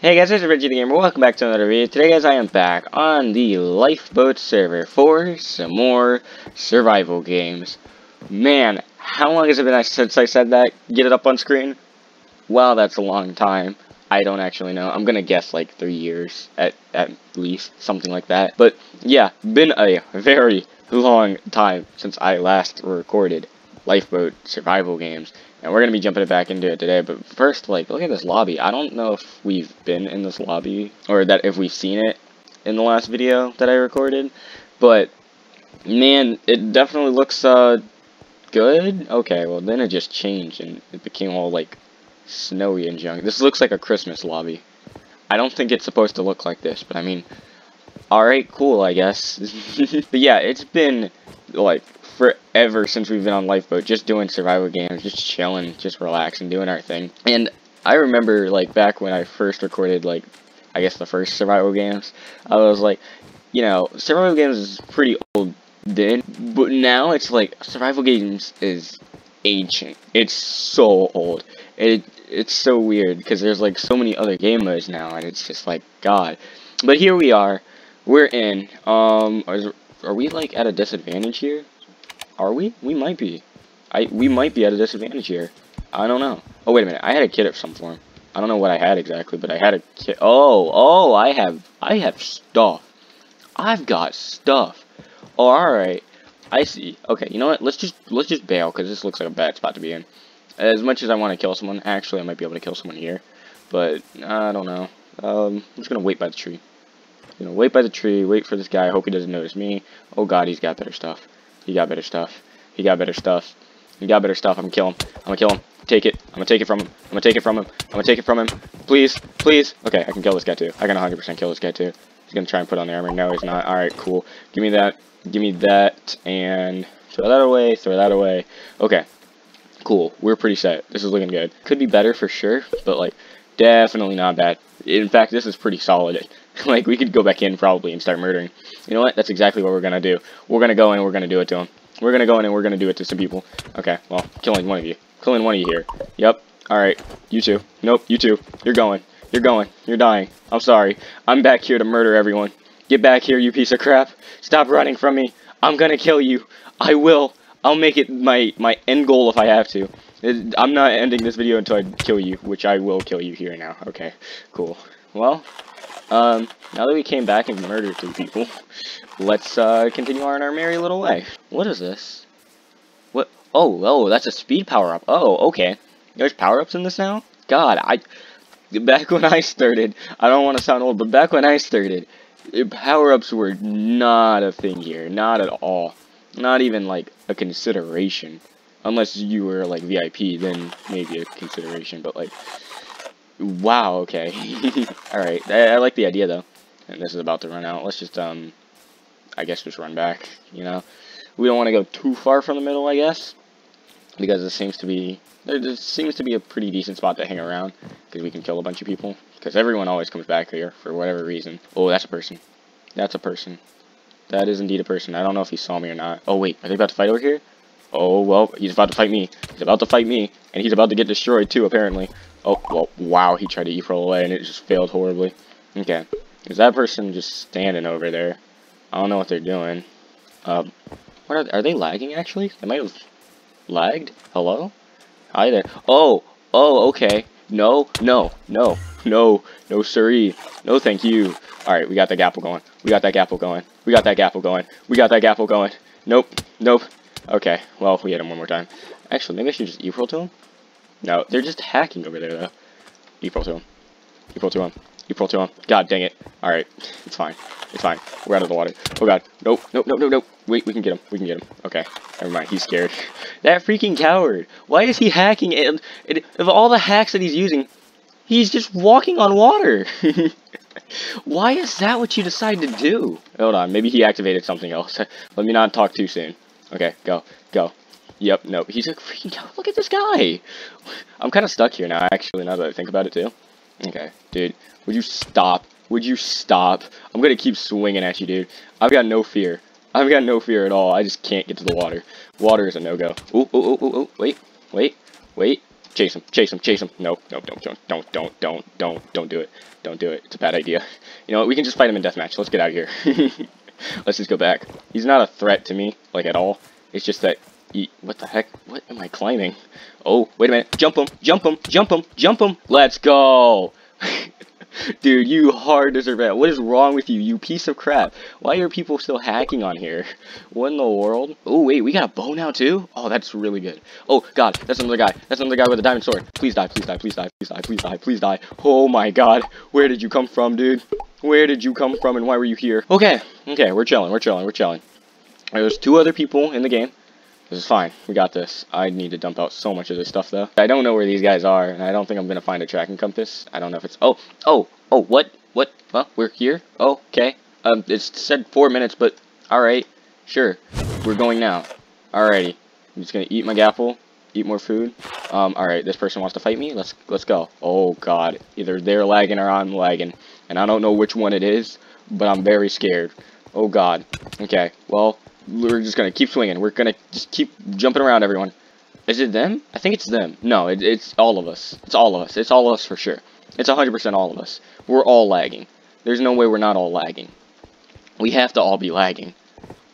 Hey guys, it's Reggie the Gamer. Welcome back to another video. Today, guys, I am back on the Lifeboat server for some more survival games. Man, how long has it been since I said that? Get it up on screen? Wow, that's a long time. I don't actually know. I'm gonna guess like three years at, at least, something like that. But yeah, been a very long time since I last recorded Lifeboat survival games. And we're going to be jumping it back into it today. But first, like, look at this lobby. I don't know if we've been in this lobby, or that if we've seen it in the last video that I recorded. But, man, it definitely looks, uh, good. Okay, well, then it just changed, and it became all, like, snowy and junk. This looks like a Christmas lobby. I don't think it's supposed to look like this, but I mean, alright, cool, I guess. but yeah, it's been, like, forever since we've been on Lifeboat, just doing survival games, just chilling, just relaxing, doing our thing. And I remember, like, back when I first recorded, like, I guess the first survival games, I was like, you know, survival games is pretty old then, but now it's like, survival games is ancient. It's so old. It It's so weird, because there's, like, so many other game modes now, and it's just like, God. But here we are. We're in. Um, are, are we, like, at a disadvantage here? Are we? We might be. I we might be at a disadvantage here. I don't know. Oh wait a minute. I had a kit of some form. I don't know what I had exactly, but I had a kit. Oh, oh, I have I have stuff. I've got stuff. Oh, all right. I see. Okay, you know what? Let's just let's just bail because this looks like a bad spot to be in. As much as I want to kill someone, actually, I might be able to kill someone here, but I don't know. Um, I'm just gonna wait by the tree. You know, wait by the tree. Wait for this guy. Hope he doesn't notice me. Oh God, he's got better stuff. He got better stuff. He got better stuff. He got better stuff. I'm gonna kill him. I'm gonna kill him. Take it. I'm gonna take it from him. I'm gonna take it from him. I'm gonna take it from him. Please. Please. Okay, I can kill this guy too. I can 100% kill this guy too. He's gonna try and put on the armor. No, he's not. Alright, cool. Give me that. Give me that. And throw that away. Throw that away. Okay. Cool. We're pretty set. This is looking good. Could be better for sure, but like, definitely not bad. In fact, this is pretty solid. like, we could go back in probably and start murdering. You know what? That's exactly what we're going to do. We're going to go in and we're going to do it to him. We're going to go in and we're going to do it to some people. Okay, well, killing one of you. Killing one of you here. Yep. Alright. You two. Nope, you two. You're going. You're going. You're dying. I'm sorry. I'm back here to murder everyone. Get back here, you piece of crap. Stop running from me. I'm going to kill you. I will. I'll make it my, my end goal if I have to. I'm not ending this video until I kill you, which I will kill you here now. Okay, cool. Well, um, now that we came back and murdered two people, let's, uh, continue on our merry little way. What is this? What? Oh, oh, that's a speed power-up. Oh, okay. There's power-ups in this now? God, I... Back when I started, I don't want to sound old, but back when I started, power-ups were not a thing here. Not at all. Not even, like, a consideration. Unless you were, like, VIP, then maybe a consideration, but, like... Wow, okay. Alright, I, I, like the idea, though. And this is about to run out. Let's just, um, I guess just run back, you know? We don't want to go too far from the middle, I guess. Because it seems to be, there seems to be a pretty decent spot to hang around. Because we can kill a bunch of people. Because everyone always comes back here, for whatever reason. Oh, that's a person. That's a person. That is indeed a person. I don't know if he saw me or not. Oh, wait, are they about to fight over here? Oh, well, he's about to fight me. He's about to fight me. And he's about to get destroyed, too, apparently. Oh, well, wow, he tried to E-pearl away and it just failed horribly. Okay. Is that person just standing over there? I don't know what they're doing. Um, what are, are they lagging, actually? They might have lagged? Hello? Hi there. Oh, oh, okay. No, no, no, no, no, siree. No, thank you. Alright, we got that gapple going. We got that gapple going. We got that gapple going. We got that gapple going. Nope, nope. Okay, well, we hit him one more time. Actually, maybe I should just E-pearl to him? No, they're just hacking over there, though. E-pearl to him. E-pearl to him. E-pearl to him. God dang it. Alright. It's fine. It's fine. We're out of the water. Oh god. Nope. Nope. Nope. Nope. Nope. Wait. We can get him. We can get him. Okay. Never mind. He's scared. that freaking coward. Why is he hacking? And, and of all the hacks that he's using, he's just walking on water. Why is that what you decide to do? Hold on. Maybe he activated something else. Let me not talk too soon. Okay. Go. Go. Yep, no, he's like, freaking, look at this guy! I'm kind of stuck here now, actually, now that I think about it, too. Okay, dude, would you stop? Would you stop? I'm gonna keep swinging at you, dude. I've got no fear. I've got no fear at all. I just can't get to the water. Water is a no-go. Oh, oh, oh, oh, oh, wait, wait, wait. chase him, chase him, chase him. No, no, don't, don't, don't, don't, don't, don't, don't do it. Don't do it. It's a bad idea. You know what? We can just fight him in deathmatch. Let's get out of here. Let's just go back. He's not a threat to me, like at all. It's just that he, what the heck? What am I climbing? Oh, wait a minute. Jump him, jump him, jump him, jump him. Let's go. Dude, you hard deserve it. What is wrong with you, you piece of crap? Why are people still hacking on here? What in the world? Oh, wait, we got a bow now, too? Oh, that's really good. Oh, God, that's another guy. That's another guy with a diamond sword. Please die, please die, please die, please die, please die, please die. Oh, my God. Where did you come from, dude? Where did you come from, and why were you here? Okay, okay, we're chilling, we're chilling, we're chilling. There's two other people in the game. This is fine. We got this. I need to dump out so much of this stuff, though. I don't know where these guys are, and I don't think I'm going to find a tracking compass. I don't know if it's... Oh, oh, oh, what? What? Huh? We're here? Oh, okay. Um, it said four minutes, but... Alright. Sure. We're going now. Alrighty. I'm just going to eat my gapple. Eat more food. Um, alright. This person wants to fight me. Let's, let's go. Oh, God. Either they're lagging or I'm lagging. And I don't know which one it is, but I'm very scared. Oh, God. Okay. Well, we're just gonna keep swinging. We're gonna just keep jumping around everyone. Is it them? I think it's them. No, it, it's all of us. It's all of us. It's all of us for sure. It's 100% all of us. We're all lagging. There's no way we're not all lagging. We have to all be lagging.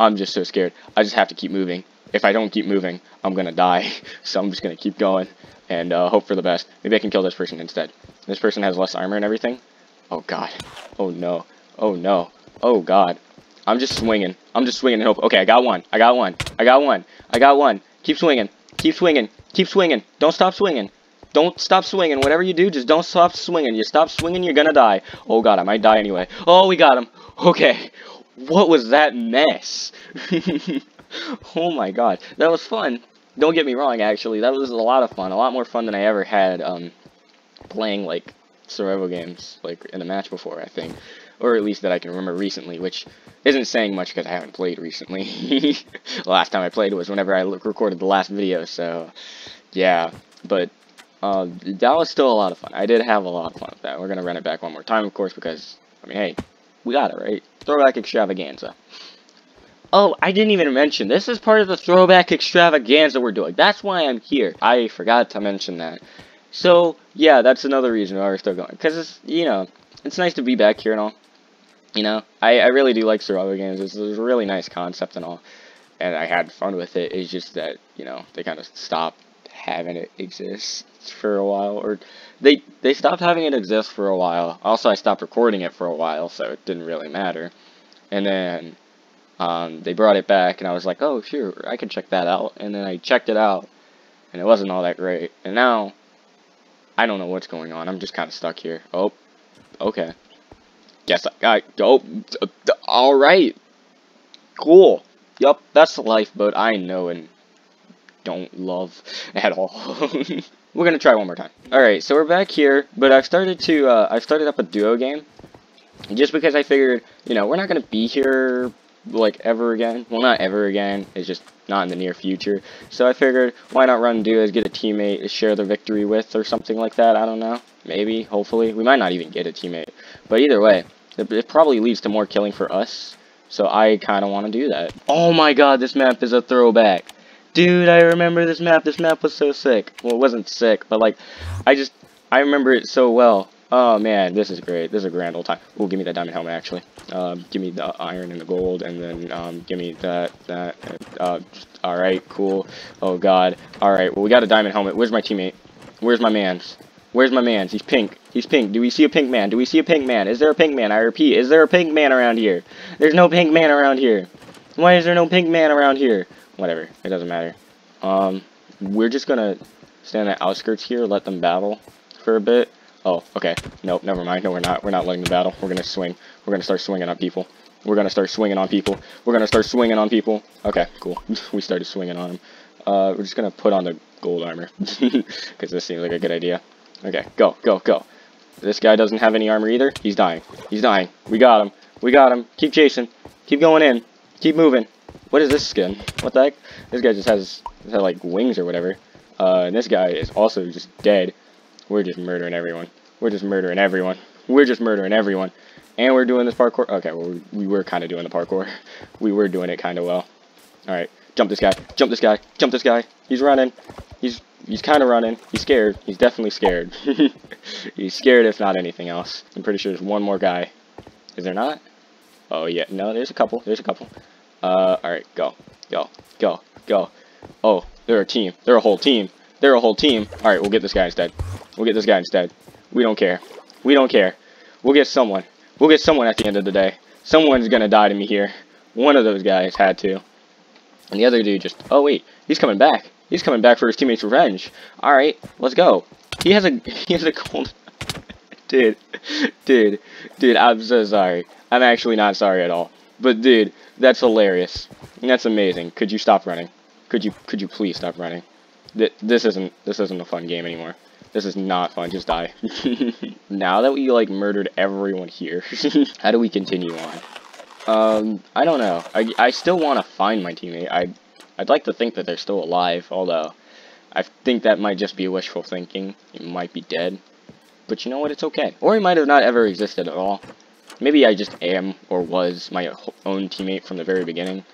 I'm just so scared. I just have to keep moving. If I don't keep moving, I'm gonna die. so I'm just gonna keep going and uh, hope for the best. Maybe I can kill this person instead. This person has less armor and everything. Oh god. Oh no. Oh no. Oh god. I'm just swinging. I'm just swinging hope. Okay, I got one. I got one. I got one. I got one. Keep swinging. Keep swinging. Keep swinging. Don't stop swinging. Don't stop swinging. Whatever you do, just don't stop swinging. You stop swinging, you're gonna die. Oh god, I might die anyway. Oh, we got him. Okay. What was that mess? oh my god. That was fun. Don't get me wrong, actually. That was a lot of fun. A lot more fun than I ever had um, playing, like, survival games, like, in a match before, I think or at least that I can remember recently, which isn't saying much because I haven't played recently. the last time I played was whenever I recorded the last video, so yeah, but uh, that was still a lot of fun. I did have a lot of fun with that. We're going to run it back one more time, of course, because, I mean, hey, we got it, right? Throwback extravaganza. Oh, I didn't even mention, this is part of the throwback extravaganza we're doing. That's why I'm here. I forgot to mention that. So, yeah, that's another reason why we're still going. Because, it's, you know, it's nice to be back here and all. You know, I, I really do like survival games. It's, it's a really nice concept and all. And I had fun with it. It's just that, you know, they kind of stopped having it exist for a while. Or they, they stopped having it exist for a while. Also, I stopped recording it for a while, so it didn't really matter. And then um, they brought it back, and I was like, oh, sure, I can check that out. And then I checked it out, and it wasn't all that great. And now, I don't know what's going on. I'm just kind of stuck here. Oh, okay. Guess I got go. All right. Cool. Yup, that's the lifeboat I know and don't love at all. we're gonna try one more time. Alright, so we're back here, but I've started to, uh, I've started up a duo game. Just because I figured, you know, we're not gonna be here, like, ever again. Well, not ever again, it's just not in the near future. So I figured, why not run duos, get a teammate to share the victory with, or something like that, I don't know. Maybe, hopefully. We might not even get a teammate. But either way, it, it probably leads to more killing for us. So I kind of want to do that. Oh my god, this map is a throwback. Dude, I remember this map. This map was so sick. Well, it wasn't sick, but like, I just, I remember it so well. Oh man, this is great. This is a grand old time. Oh, give me that diamond helmet, actually. Um, give me the iron and the gold, and then um, give me that, that. Uh, Alright, cool. Oh god. Alright, well, we got a diamond helmet. Where's my teammate? Where's my man's? Where's my man? He's pink. He's pink. Do we see a pink man? Do we see a pink man? Is there a pink man? I repeat, is there a pink man around here? There's no pink man around here. Why is there no pink man around here? Whatever. It doesn't matter. Um, we're just gonna stand at the outskirts here, let them battle for a bit. Oh, okay. Nope, never mind. No, we're not. We're not letting them battle. We're gonna swing. We're gonna start swinging on people. We're gonna start swinging on people. We're gonna start swinging on people. Okay, cool. we started swinging on them. Uh, we're just gonna put on the gold armor. Because this seems like a good idea. Okay, go, go, go. This guy doesn't have any armor either. He's dying. He's dying. We got him. We got him. Keep chasing. Keep going in. Keep moving. What is this skin? What the heck? This guy just has, has like wings or whatever. Uh, and this guy is also just dead. We're just murdering everyone. We're just murdering everyone. We're just murdering everyone. And we're doing this parkour. Okay, well, we, we were kind of doing the parkour. We were doing it kind of well. Alright, jump this guy. Jump this guy. Jump this guy. He's running. He's He's kind of running. He's scared. He's definitely scared. He's scared if not anything else. I'm pretty sure there's one more guy. Is there not? Oh, yeah. No, there's a couple. There's a couple. Uh, alright. Go. Go. Go. Go. Oh, they're a team. They're a whole team. They're a whole team. Alright, we'll get this guy instead. We'll get this guy instead. We don't care. We don't care. We'll get someone. We'll get someone at the end of the day. Someone's gonna die to me here. One of those guys had to. And the other dude just... Oh, wait. He's coming back. He's coming back for his teammate's revenge. Alright, let's go. He has a... He has a cold... dude. Dude. Dude, I'm so sorry. I'm actually not sorry at all. But, dude, that's hilarious. That's amazing. Could you stop running? Could you... Could you please stop running? Th this isn't... This isn't a fun game anymore. This is not fun. Just die. now that we, like, murdered everyone here, how do we continue on? Um, I don't know. I, I still want to find my teammate. I, I'd like to think that they're still alive, although I think that might just be wishful thinking. He might be dead. But you know what? It's okay. Or he might have not ever existed at all. Maybe I just am, or was, my own teammate from the very beginning.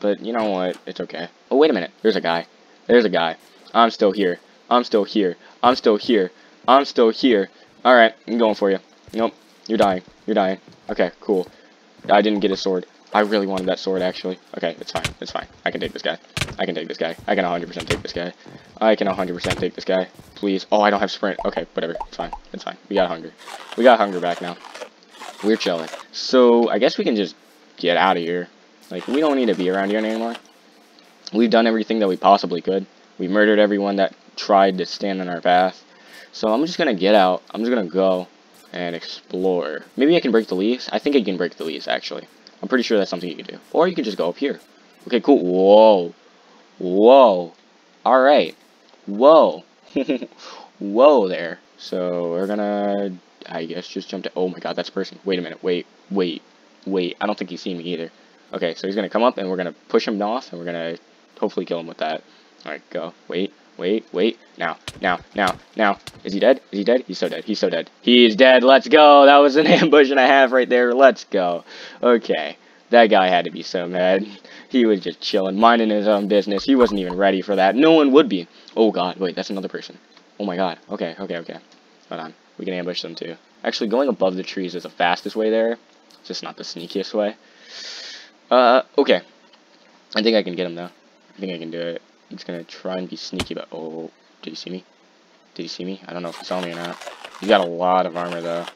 But you know what? It's okay. Oh, wait a minute. There's a guy. There's a guy. I'm still here. I'm still here. I'm still here. I'm still here. Alright, I'm going for you. Nope. You're dying. You're dying. Okay, cool. I didn't get a sword. I really wanted that sword, actually. Okay, it's fine. It's fine. I can take this guy. I can take this guy. I can 100% take this guy. I can 100% take this guy. Please. Oh, I don't have sprint. Okay, whatever. It's fine. It's fine. We got hunger. We got hunger back now. We're chilling. So, I guess we can just get out of here. Like, we don't need to be around here anymore. We've done everything that we possibly could. We murdered everyone that tried to stand in our path. So I'm just gonna get out. I'm just gonna go and explore. Maybe I can break the leaves. I think I can break the leaves, actually. I'm pretty sure that's something you can do. Or you can just go up here. Okay, cool. Whoa. Whoa. Alright. Whoa. Whoa there. So we're gonna, I guess, just jump to, oh my god, that's person. Wait a minute. Wait. Wait. Wait. I don't think he's seen me either. Okay, so he's gonna come up and we're gonna push him off and we're gonna hopefully kill him with that. Alright, go. Wait. Wait, wait. Now, now, now, now. Is he dead? Is he dead? He's so dead. He's so dead. He's dead. Let's go. That was an ambush and a half right there. Let's go. Okay. That guy had to be so mad. He was just chilling, minding his own business. He wasn't even ready for that. No one would be. Oh, God. Wait, that's another person. Oh, my God. Okay, okay, okay. Hold on. We can ambush them, too. Actually, going above the trees is the fastest way there. It's just not the sneakiest way. Uh, okay. I think I can get him, though. I think I can do it. I'm just gonna try and be sneaky, but oh, did you see me? Did you see me? I don't know if he saw me or not. He's got a lot of armor, though.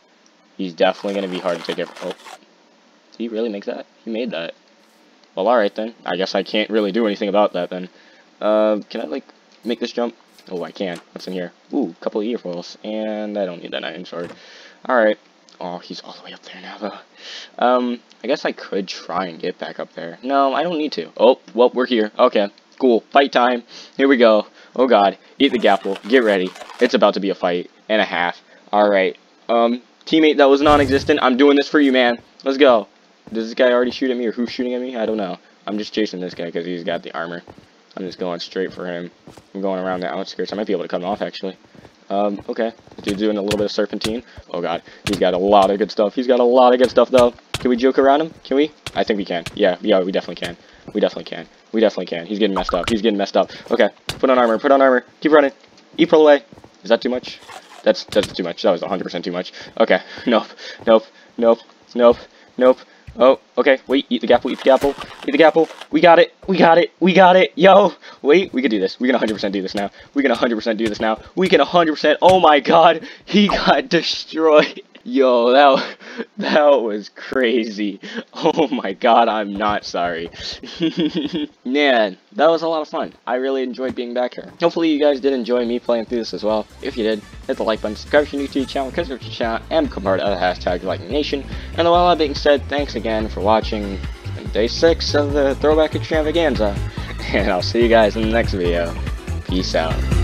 He's definitely gonna be hard to take care Oh, did he really make that? He made that. Well, alright then. I guess I can't really do anything about that then. Uh, can I, like, make this jump? Oh, I can. What's in here? Ooh, couple of earfoils. And I don't need that iron sword. Alright. Oh, he's all the way up there now, though. Um, I guess I could try and get back up there. No, I don't need to. Oh, well, we're here. Okay. Cool. Fight time. Here we go. Oh god. Eat the gapple. Get ready. It's about to be a fight. And a half. Alright. Um, teammate that was non-existent. I'm doing this for you, man. Let's go. Does this guy already shoot at me or who's shooting at me? I don't know. I'm just chasing this guy because he's got the armor. I'm just going straight for him. I'm going around the outskirts. I might be able to cut him off, actually. Um, okay. Dude's doing a little bit of serpentine. Oh, God. He's got a lot of good stuff. He's got a lot of good stuff, though. Can we joke around him? Can we? I think we can. Yeah, yeah, we definitely can. We definitely can. We definitely can. He's getting messed up. He's getting messed up. Okay. Put on armor. Put on armor. Keep running. Pull away. Is that too much? That's that's too much. That was 100% too much. Okay. Nope. Nope. Nope. Nope. Nope. Oh, okay. Wait. Eat the gapple. Eat the gapple. Eat the gapple. We got it. We got it. We got it. Yo. Wait. We can do this. We can 100% do this now. We can 100% do this now. We can 100%. Oh my god. He got destroyed. Yo, that, that was crazy. Oh my god, I'm not sorry. Man, that was a lot of fun. I really enjoyed being back here. Hopefully you guys did enjoy me playing through this as well. If you did, hit the like button, subscribe to the YouTube channel, because of channel, and become part of the hashtag Lightning Nation. And with all that being said, thanks again for watching day 6 of the Throwback Extravaganza. And I'll see you guys in the next video. Peace out.